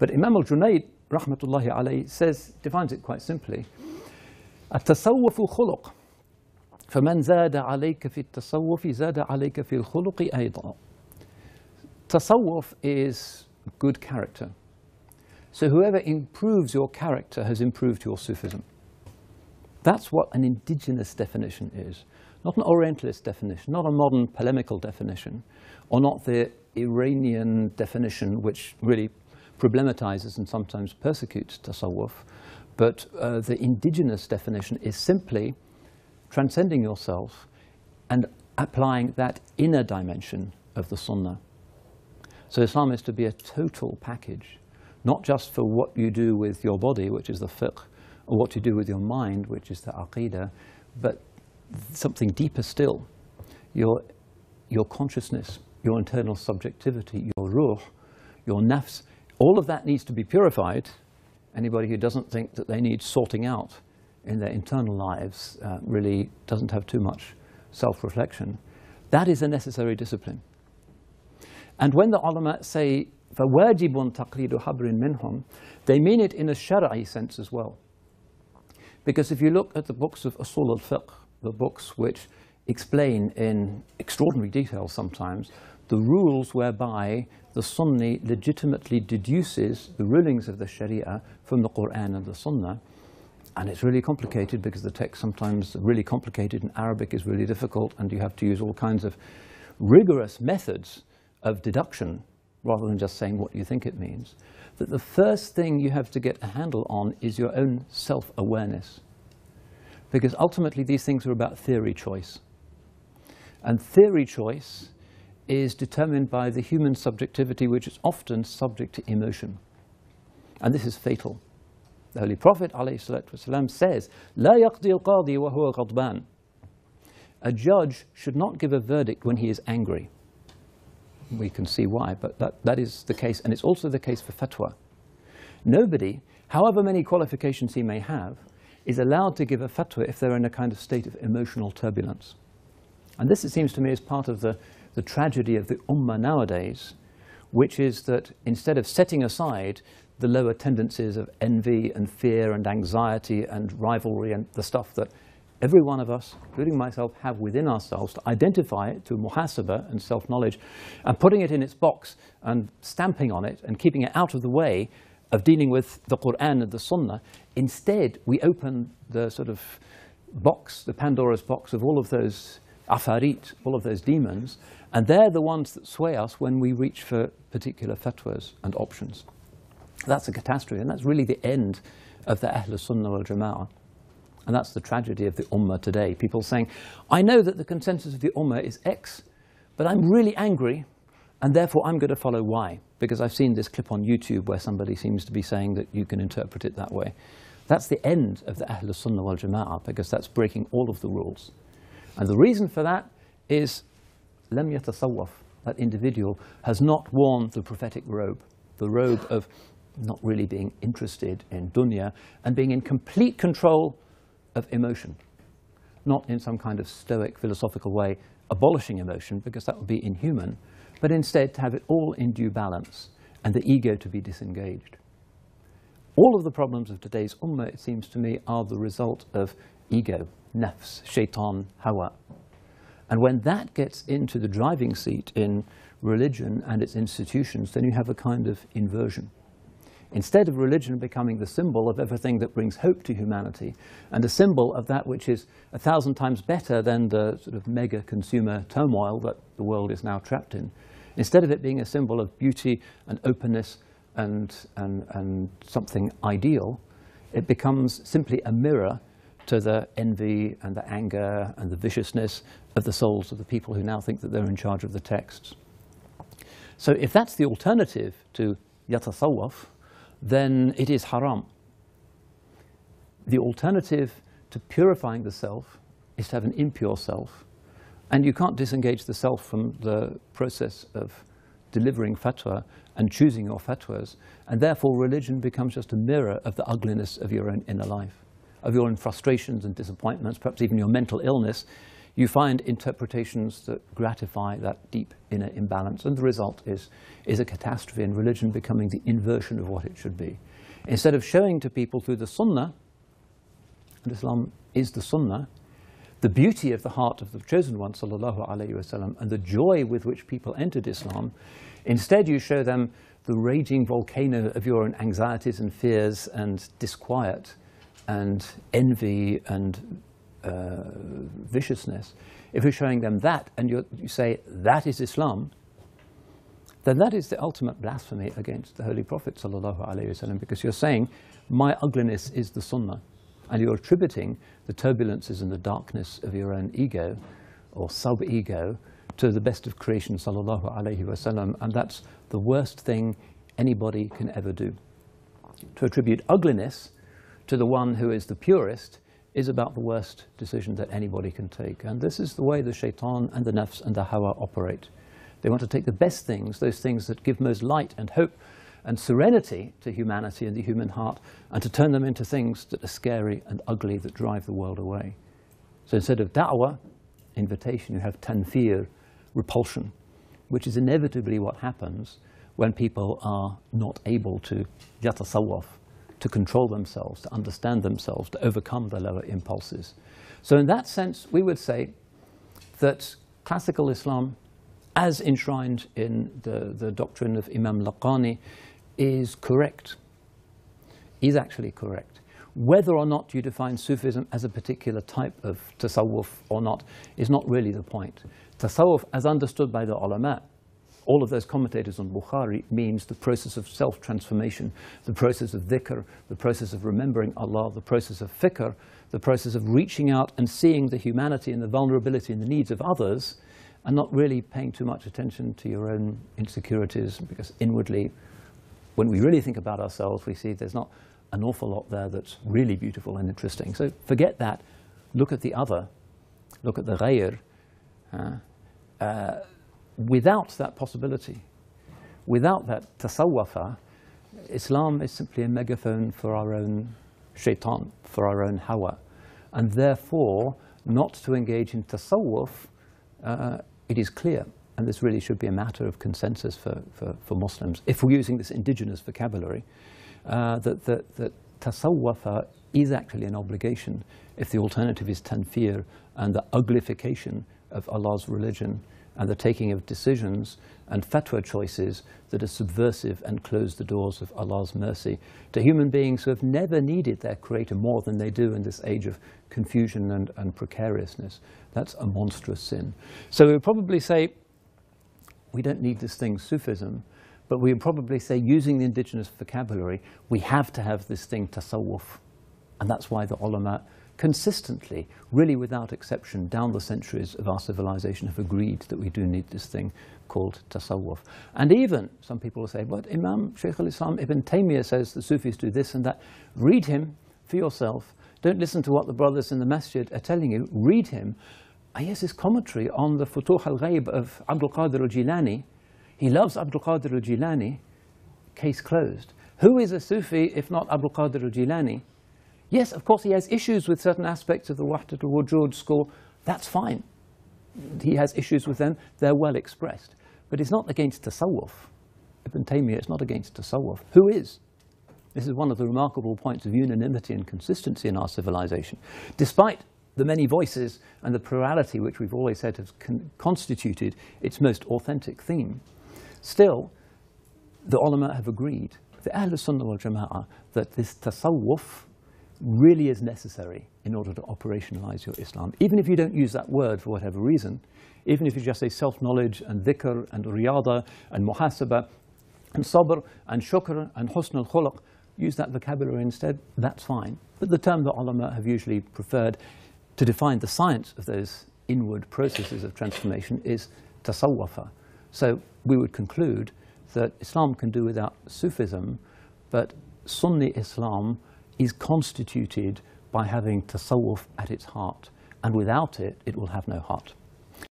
But Imam al-Junayd, rahmatullahi alayhi, says, defines it quite simply. التصوف خلق فمن زاد عليك في التصوف زاد عليك في الخلق أيضا Tasawwuf is good character. So whoever improves your character has improved your Sufism. That's what an indigenous definition is, not an Orientalist definition, not a modern polemical definition, or not the Iranian definition which really problematizes and sometimes persecutes tasawwuf. But uh, the indigenous definition is simply transcending yourself and applying that inner dimension of the sunnah. So Islam is to be a total package, not just for what you do with your body, which is the fiqh, or what you do with your mind, which is the aqidah, but something deeper still, your, your consciousness, your internal subjectivity, your ruh, your nafs, all of that needs to be purified. Anybody who doesn't think that they need sorting out in their internal lives uh, really doesn't have too much self-reflection. That is a necessary discipline. And when the ulama say, فَوَاجِبٌ تَقْلِيدُ حَبْرٍ مِنْهُمْ They mean it in a shari'i sense as well. Because if you look at the books of Usul al-Fiqh, the books which explain in extraordinary detail sometimes the rules whereby the Sunni legitimately deduces the rulings of the Sharia from the Quran and the Sunnah. And it's really complicated because the text sometimes really complicated and Arabic is really difficult and you have to use all kinds of rigorous methods of deduction rather than just saying what you think it means. That the first thing you have to get a handle on is your own self-awareness. Because ultimately these things are about theory choice. And theory choice is determined by the human subjectivity, which is often subject to emotion. And this is fatal. The Holy Prophet والسلام, says, لا يقضي القاضي وهو غضبان. A judge should not give a verdict when he is angry. We can see why, but that, that is the case, and it's also the case for fatwa. Nobody, however many qualifications he may have, is allowed to give a fatwa if they're in a kind of state of emotional turbulence. And this, it seems to me, is part of the the tragedy of the ummah nowadays, which is that instead of setting aside the lower tendencies of envy and fear and anxiety and rivalry and the stuff that every one of us, including myself, have within ourselves to identify it, to muhasabah and self-knowledge, and putting it in its box and stamping on it and keeping it out of the way of dealing with the Qur'an and the Sunnah. Instead, we open the sort of box, the Pandora's box of all of those afarit, all of those demons, and they're the ones that sway us when we reach for particular fatwas and options. That's a catastrophe, and that's really the end of the Ahl Sunnah wal Jama'ah. And that's the tragedy of the Ummah today. People saying, I know that the consensus of the Ummah is X, but I'm really angry, and therefore I'm going to follow Y, because I've seen this clip on YouTube where somebody seems to be saying that you can interpret it that way. That's the end of the Ahl Sunnah wal Jama'ah, because that's breaking all of the rules. And the reason for that is lam yatasawwaf, that individual has not worn the prophetic robe, the robe of not really being interested in dunya and being in complete control of emotion, not in some kind of stoic philosophical way abolishing emotion because that would be inhuman, but instead to have it all in due balance and the ego to be disengaged. All of the problems of today's ummah, it seems to me, are the result of ego, nafs, shaitan, hawa. And when that gets into the driving seat in religion and its institutions, then you have a kind of inversion. Instead of religion becoming the symbol of everything that brings hope to humanity and a symbol of that which is a thousand times better than the sort of mega consumer turmoil that the world is now trapped in, instead of it being a symbol of beauty and openness and, and, and something ideal, it becomes simply a mirror to the envy and the anger and the viciousness of the souls of the people who now think that they're in charge of the texts. So if that's the alternative to yatasawwaf, then it is haram. The alternative to purifying the self is to have an impure self. And you can't disengage the self from the process of delivering fatwa and choosing your fatwas. And therefore, religion becomes just a mirror of the ugliness of your own inner life, of your own frustrations and disappointments, perhaps even your mental illness you find interpretations that gratify that deep inner imbalance, and the result is, is a catastrophe in religion becoming the inversion of what it should be. Instead of showing to people through the Sunnah, and Islam is the Sunnah, the beauty of the heart of the chosen one, sallallahu alaihi wasallam, and the joy with which people entered Islam, instead you show them the raging volcano of your own anxieties and fears and disquiet and envy and uh, viciousness. If you're showing them that and you say that is Islam, then that is the ultimate blasphemy against the Holy Prophet ﷺ because you're saying my ugliness is the Sunnah and you're attributing the turbulences and the darkness of your own ego or sub-ego to the best of creation wasallam and that's the worst thing anybody can ever do. To attribute ugliness to the one who is the purest is about the worst decision that anybody can take. And this is the way the shaitan and the nafs and the hawa operate. They want to take the best things, those things that give most light and hope and serenity to humanity and the human heart, and to turn them into things that are scary and ugly that drive the world away. So instead of da'wah, invitation, you have tanfir, repulsion, which is inevitably what happens when people are not able to yatasawwaf, to control themselves, to understand themselves, to overcome their lower impulses. So in that sense, we would say that classical Islam, as enshrined in the, the doctrine of Imam Laqani, is correct, is actually correct. Whether or not you define Sufism as a particular type of tasawwuf or not is not really the point. Tasawwuf, as understood by the ulama, all of those commentators on Bukhari means the process of self-transformation, the process of dhikr, the process of remembering Allah, the process of fikr, the process of reaching out and seeing the humanity and the vulnerability and the needs of others, and not really paying too much attention to your own insecurities, because inwardly, when we really think about ourselves, we see there's not an awful lot there that's really beautiful and interesting. So forget that. Look at the other. Look at the ghayr. Uh, uh, without that possibility, without that tasawwafa, Islam is simply a megaphone for our own shaitan, for our own hawa. And therefore, not to engage in tasawwuf, uh, it is clear, and this really should be a matter of consensus for, for, for Muslims, if we're using this indigenous vocabulary, uh, that, that, that tasawwafa is actually an obligation if the alternative is tanfir and the uglification of Allah's religion and the taking of decisions and fatwa choices that are subversive and close the doors of Allah's mercy to human beings who have never needed their Creator more than they do in this age of confusion and, and precariousness. That's a monstrous sin. So we would probably say, we don't need this thing, Sufism, but we would probably say, using the indigenous vocabulary, we have to have this thing, tasawwuf. And that's why the ulama consistently, really without exception, down the centuries of our civilization have agreed that we do need this thing called tasawwuf. And even, some people will say, but Imam Sheikh al-Islam Ibn Taymiyyah says the Sufis do this and that. Read him for yourself. Don't listen to what the brothers in the masjid are telling you. Read him. And yes, his commentary on the Futuh al-Ghayb of Abdul Qadir al-Jilani. He loves Abdul Qadir al-Jilani. Case closed. Who is a Sufi if not Abdul Qadir al-Jilani? Yes, of course, he has issues with certain aspects of the Wahdat al-Wujud school. That's fine. He has issues with them. They're well expressed. But it's not against Tasawwuf. Ibn Taymiyyah is not against Tasawwuf. Who is? This is one of the remarkable points of unanimity and consistency in our civilization. Despite the many voices and the plurality which we've always said has con constituted its most authentic theme, still, the ulama have agreed, the Ahl Sunnah wal Jama'ah, that this tasawwuf, really is necessary in order to operationalize your Islam. Even if you don't use that word for whatever reason, even if you just say self-knowledge and dhikr and riyada and muhasaba and sabr and shukr and husn al-khuluq, use that vocabulary instead, that's fine. But the term that ulama have usually preferred to define the science of those inward processes of transformation is tasawwafa. So we would conclude that Islam can do without Sufism, but Sunni Islam is constituted by having tasawwuf at its heart. And without it, it will have no heart.